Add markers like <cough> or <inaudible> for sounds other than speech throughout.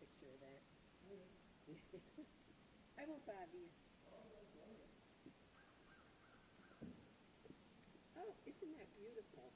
picture of that. <laughs> I won't bother you. Oh, isn't that beautiful?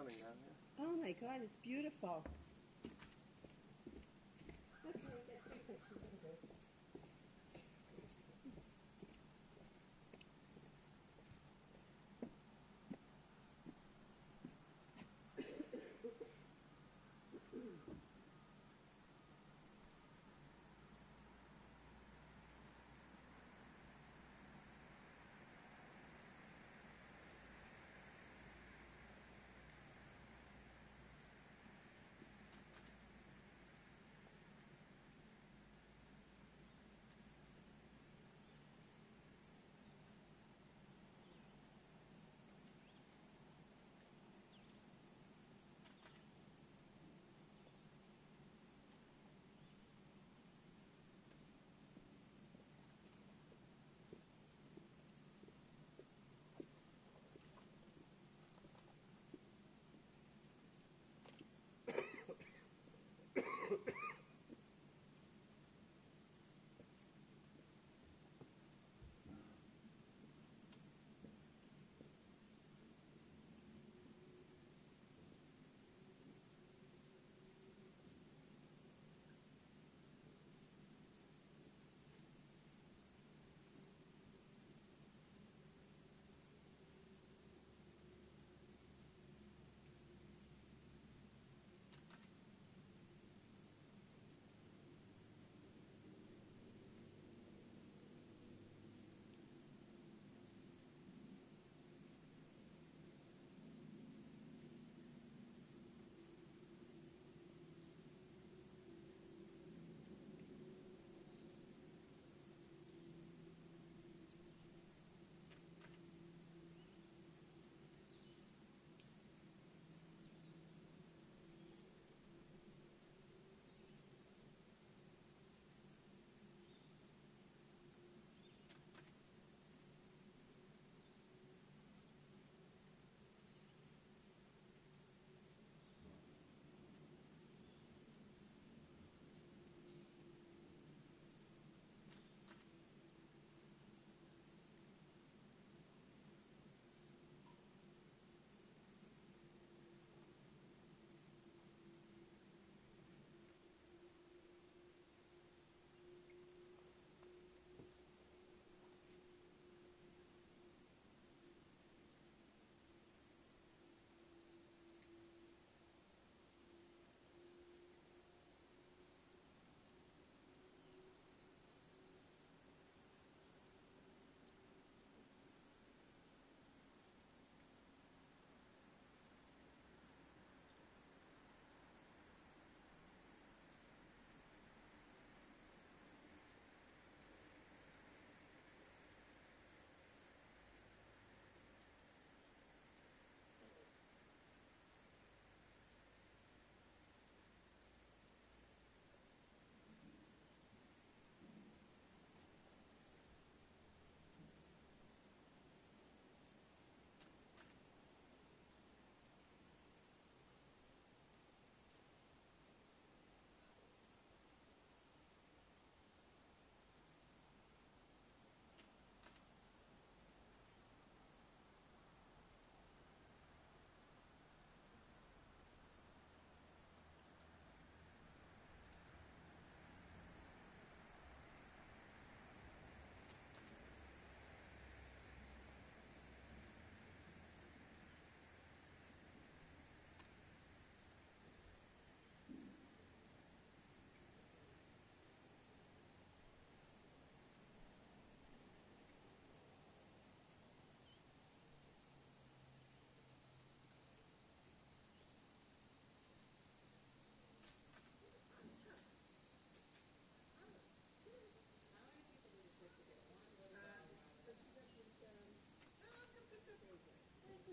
Stunning. Oh my God, it's beautiful. Okay, I got three pictures. Good.